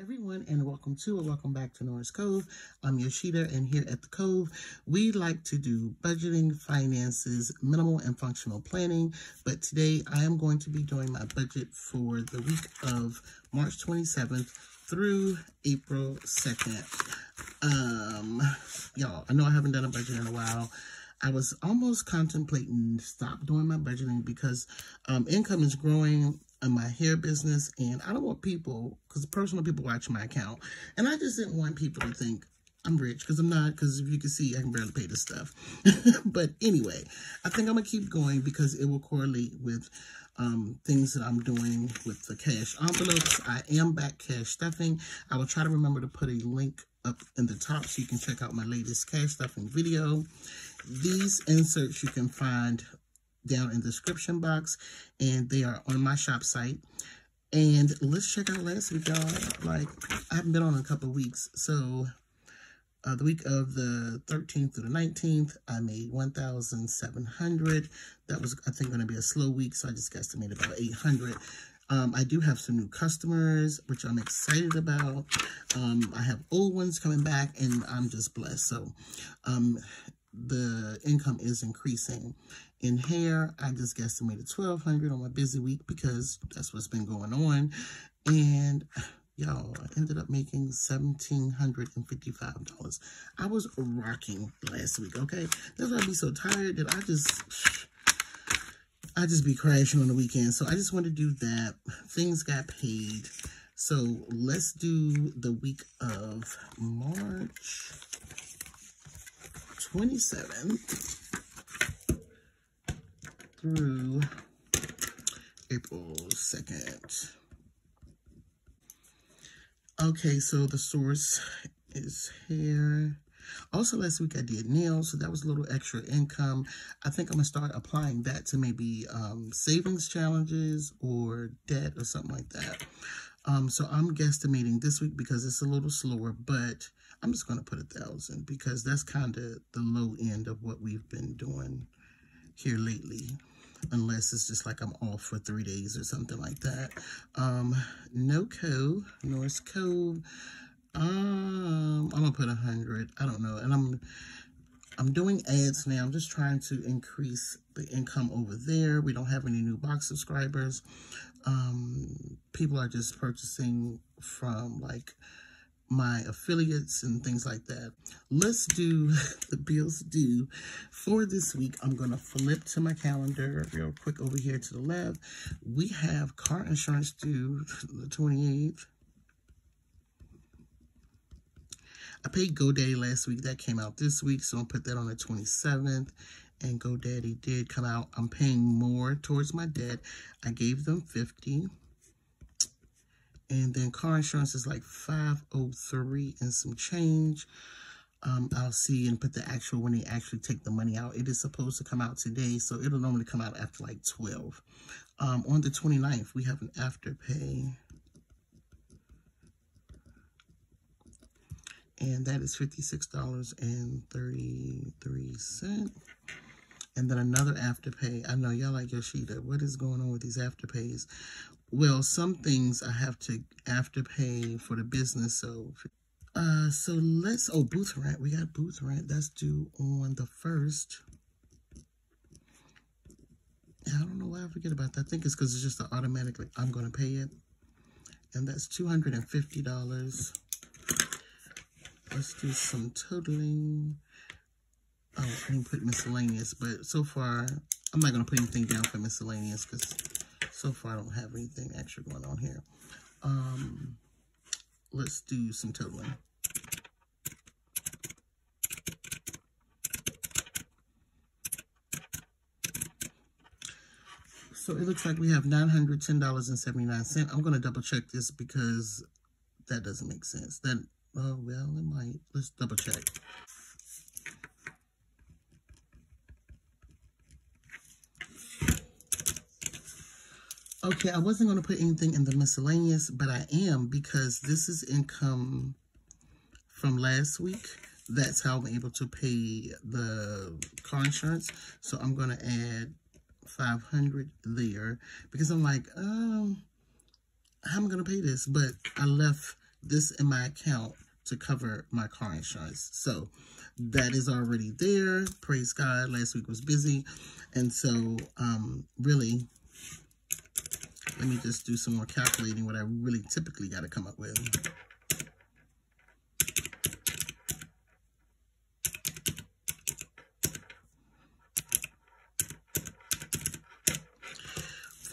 everyone and welcome to or welcome back to Noras Cove. I'm Yoshida and here at the Cove we like to do budgeting, finances, minimal and functional planning but today I am going to be doing my budget for the week of March 27th through April 2nd. Um, y'all, I know I haven't done a budget in a while. I was almost contemplating stop doing my budgeting because um, income is growing my hair business and I don't want people, because personal people watch my account, and I just didn't want people to think I'm rich because I'm not, because if you can see, I can barely pay this stuff. but anyway, I think I'm going to keep going because it will correlate with um, things that I'm doing with the cash envelopes. I am back cash stuffing. I will try to remember to put a link up in the top so you can check out my latest cash stuffing video. These inserts you can find down in the description box and they are on my shop site. And let's check out last week, y'all. Like, I haven't been on in a couple weeks. So, uh, the week of the 13th through the 19th, I made 1,700. That was, I think, going to be a slow week, so I just guesstimated about 800. Um, I do have some new customers, which I'm excited about. Um, I have old ones coming back, and I'm just blessed. So, um, the income is increasing. In hair, I just guesstimated 1200 on my busy week because that's what's been going on. And y'all, I ended up making $1,755. I was rocking last week, okay? That's why I be so tired that I just... I just be crashing on the weekend. So I just want to do that. Things got paid. So let's do the week of March 27th through April 2nd. Okay, so the source is here. Also, last week I did nails, so that was a little extra income. I think I'm going to start applying that to maybe um, savings challenges or debt or something like that. Um, so I'm guesstimating this week because it's a little slower, but I'm just going to put a thousand because that's kind of the low end of what we've been doing here lately. Unless it's just like I'm off for three days or something like that. Um, NoCo, North Cove. Um, I'm gonna put a hundred. I don't know, and I'm I'm doing ads now. I'm just trying to increase the income over there. We don't have any new box subscribers. Um, people are just purchasing from like my affiliates and things like that. Let's do the bills due for this week. I'm going to flip to my calendar real quick over here to the left. We have car insurance due the 28th. I paid GoDaddy last week. That came out this week, so I'll put that on the 27th. And GoDaddy did come out. I'm paying more towards my debt. I gave them 50 and then car insurance is like 503 and some change. Um, I'll see and put the actual when they actually take the money out. It is supposed to come out today, so it'll normally come out after like 12. Um, on the 29th, we have an afterpay. And that is $56.33. And then another afterpay. I know y'all like Yoshida. What is going on with these afterpays? well, some things I have to afterpay for the business. So, uh, so let's, oh, booth rent. We got booth rent. That's due on the first. I don't know why I forget about that. I think it's because it's just automatically, I'm going to pay it. And that's $250. Let's do some totaling. Oh, I didn't put miscellaneous, but so far, I'm not going to put anything down for miscellaneous because so far, I don't have anything extra going on here. Um, let's do some totaling. So it looks like we have $910.79. I'm going to double check this because that doesn't make sense. Then, oh, well, it might. Let's double check. Okay, I wasn't going to put anything in the miscellaneous, but I am because this is income from last week. That's how I'm able to pay the car insurance. So I'm going to add 500 there because I'm like, um, how am I going to pay this? But I left this in my account to cover my car insurance. So that is already there. Praise God. Last week was busy. And so um, really, let me just do some more calculating what I really typically got to come up with.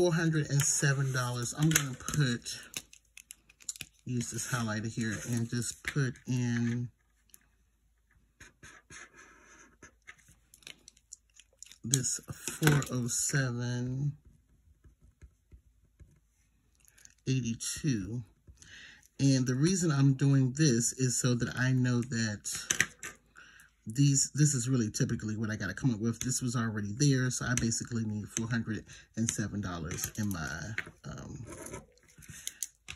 $407. I'm going to put, use this highlighter here and just put in this 407 82 and the reason I'm doing this is so that I know that these this is really typically what I got to come up with. This was already there, so I basically need $407 in my um,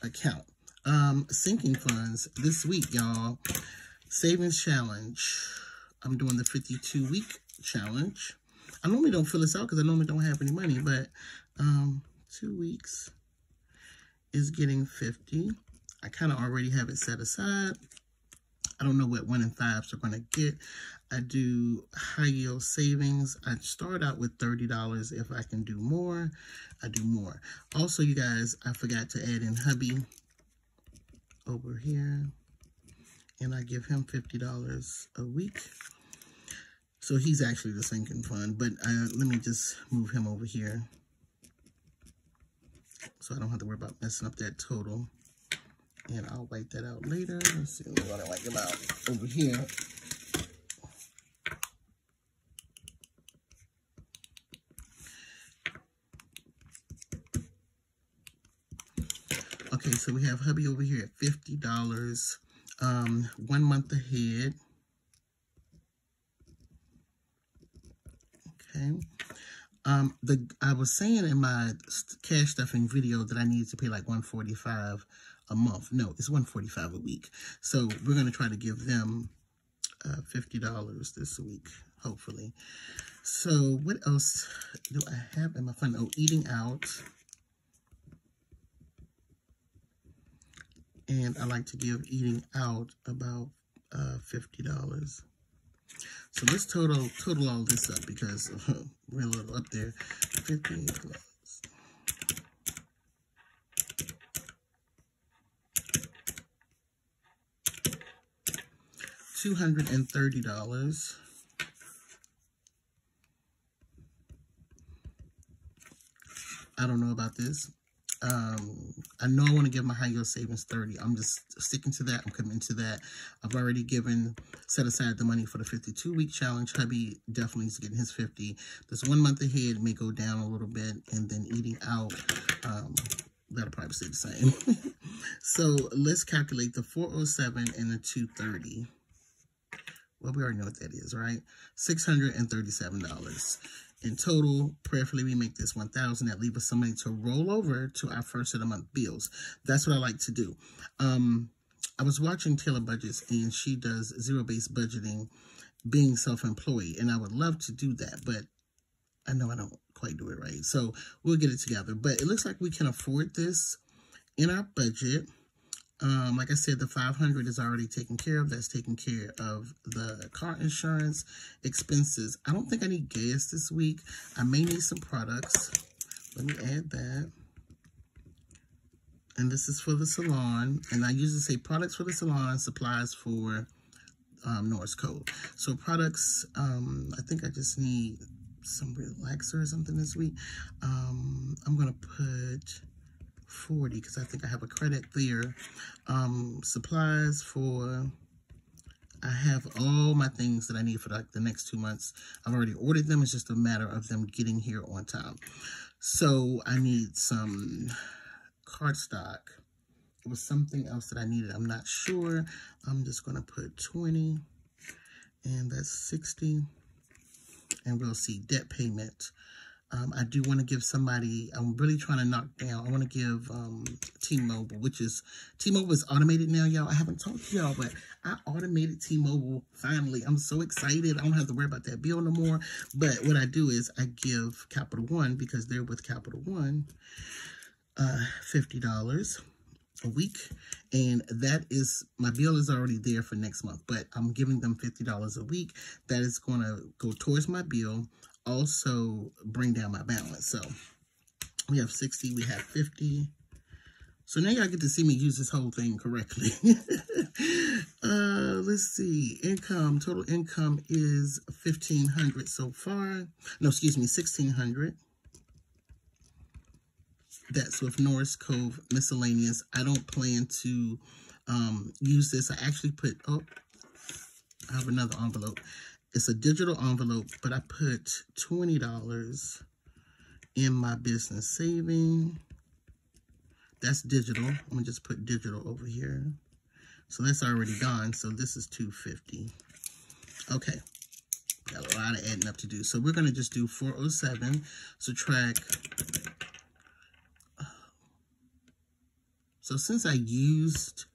account. Um, sinking funds this week, y'all. Savings challenge. I'm doing the 52 week challenge. I normally don't fill this out because I normally don't have any money, but um, two weeks is getting 50. I kind of already have it set aside. I don't know what one and fives are going to get. I do high yield savings. I start out with $30. If I can do more, I do more. Also, you guys, I forgot to add in hubby over here. And I give him $50 a week. So he's actually the sinking fund. But uh, let me just move him over here. So I don't have to worry about messing up that total. And I'll wipe that out later. Let's see what I wipe them out over here. Okay, so we have hubby over here at $50, um, one month ahead. Okay. Um, the I was saying in my cash stuffing video that I needed to pay like 145 a month. No, it's 145 a week. So we're going to try to give them uh, $50 this week, hopefully. So what else do I have in my fund? Oh, eating out. And I like to give eating out about uh, $50. So let's total total all this up because uh, we're a little up there. 50 plus $230. I don't know about this. Um, I know I want to give my high yield savings 30. I'm just sticking to that. I'm committing to that. I've already given, set aside the money for the 52 week challenge. Hubby definitely needs to get his 50. This one month ahead may go down a little bit and then eating out, um, that'll probably stay the same. so let's calculate the 407 and the 230. Well, we already know what that is, right? $637. In total, prayerfully, we make this 1000 That leaves us some money to roll over to our first of the month bills. That's what I like to do. Um, I was watching Taylor Budgets, and she does zero-based budgeting, being self-employed, and I would love to do that, but I know I don't quite do it right. So we'll get it together. But it looks like we can afford this in our budget. Um, like I said, the 500 is already taken care of. That's taken care of the car insurance expenses. I don't think I need gas this week. I may need some products. Let me add that. And this is for the salon. And I usually say products for the salon, supplies for um, Noras Cove. So products, um, I think I just need some relaxer or something this week. Um, I'm going to put 40 because I think I have a credit there. Um, supplies for, I have all my things that I need for like the next two months. I've already ordered them. It's just a matter of them getting here on time. So I need some cardstock. It was something else that I needed. I'm not sure. I'm just going to put 20 and that's 60 and we'll see debt payment um, I do want to give somebody, I'm really trying to knock down, I want to give um, T-Mobile, which is, T-Mobile is automated now, y'all. I haven't talked to y'all, but I automated T-Mobile finally. I'm so excited. I don't have to worry about that bill no more. But what I do is I give Capital One, because they're with Capital One, uh, $50. a week. And that is, my bill is already there for next month, but I'm giving them $50 a week. That is going to go towards my bill, also bring down my balance. So we have 60, we have 50. So now y'all get to see me use this whole thing correctly. uh, let's see. Income, total income is 1500 so far. No, excuse me, 1600 that's with Noras Cove Miscellaneous. I don't plan to um, use this. I actually put, oh, I have another envelope. It's a digital envelope, but I put $20 in my business saving. That's digital. I'm to just put digital over here. So that's already gone. So this is 250 Okay. Got a lot of adding up to do. So we're to just do 407. Subtract So since I used,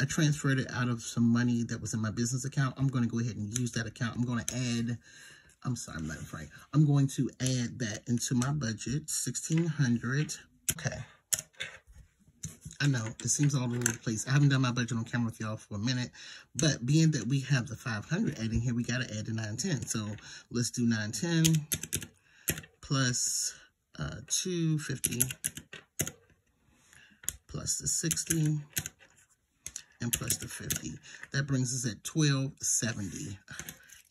I transferred it out of some money that was in my business account, I'm going to go ahead and use that account. I'm going to add, I'm sorry, I'm not afraid. I'm going to add that into my budget, 1600 Okay. I know, it seems all over the place. I haven't done my budget on camera with y'all for a minute, but being that we have the 500 adding here, we got to add the 910. So let's do 910 plus uh, 250 plus the 60 and plus the 50. That brings us at 1270.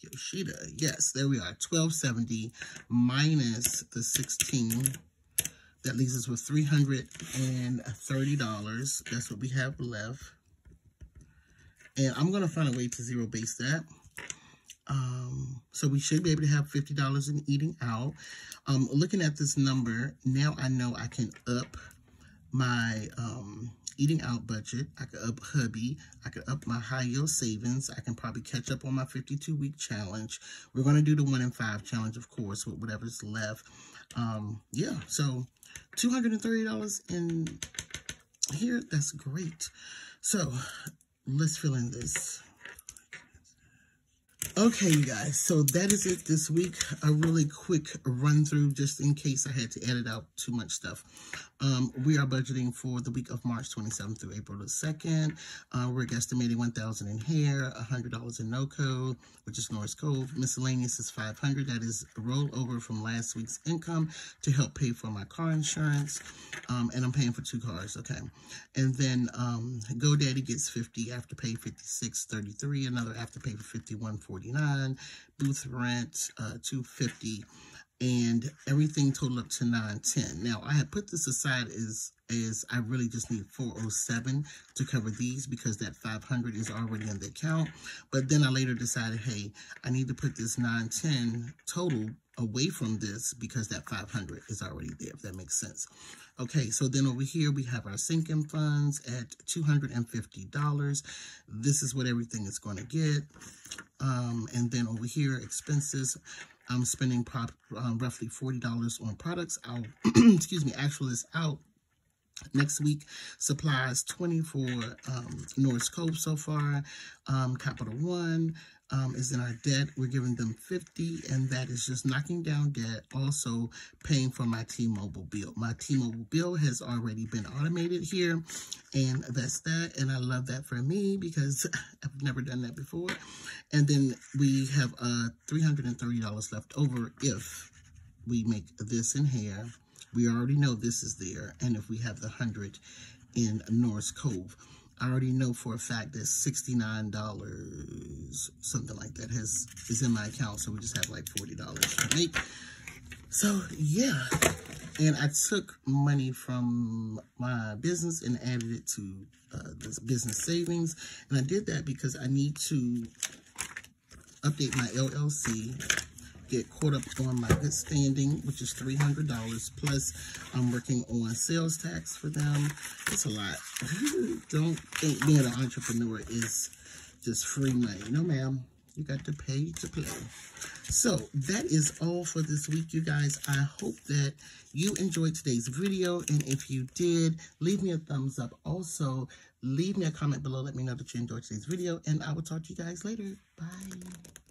Yoshida, yes, there we are, 1270 minus the 16. That leaves us with $330. That's what we have left. And I'm going to find a way to zero base that. Um, so we should be able to have $50 in eating out. Um, looking at this number, now I know I can up my um, eating out budget. I could up hubby. I could up my high yield savings. I can probably catch up on my 52 week challenge. We're going to do the one in five challenge, of course, with whatever's left. Um, yeah, so $230 in here. That's great. So let's fill in this. Okay, you guys, so that is it this week. A really quick run through just in case I had to edit out too much stuff. Um, we are budgeting for the week of March 27th through April the 2nd. Uh, we're estimating 1000 in hair, $100 in NoCo, which is Noras Cove. Miscellaneous is 500 That is a rollover from last week's income to help pay for my car insurance. Um, and I'm paying for two cars, okay? And then um, GoDaddy gets 50 Afterpay 56.33, another after pay for 51.49, booth rent uh, 250 and everything totaled up to 910. Now, I had put this aside as, as I really just need 407 to cover these because that 500 is already in the account. But then I later decided, hey, I need to put this 910 total away from this because that 500 is already there, if that makes sense. Okay, so then over here we have our sinking funds at $250. This is what everything is going to get. Um, and then over here, expenses, I'm spending prop, um, roughly $40 on products. I'll, excuse me, actual is out next week. Supplies 24 um, Noras Cove so far. Um, Capital One um, is in our debt. We're giving them 50 and that is just knocking down debt. Also paying for my T-Mobile bill. My T-Mobile bill has already been automated here and that's that. And I love that for me because I've never done that before. And then we have uh, $330 left over if we make this in here. We already know this is there. And if we have the 100 in Noras Cove. I already know for a fact that $69, something like that, has is in my account. So we just have like $40 to make. So, yeah. And I took money from my business and added it to uh, this business savings. And I did that because I need to update my LLC get caught up on my good standing, which is $300. Plus, I'm working on sales tax for them. It's a lot. Don't think being an entrepreneur is just free money. No, ma'am. You got to pay to play. So, that is all for this week, you guys. I hope that you enjoyed today's video. And if you did, leave me a thumbs up. Also, leave me a comment below. Let me know that you enjoyed today's video. And I will talk to you guys later. Bye.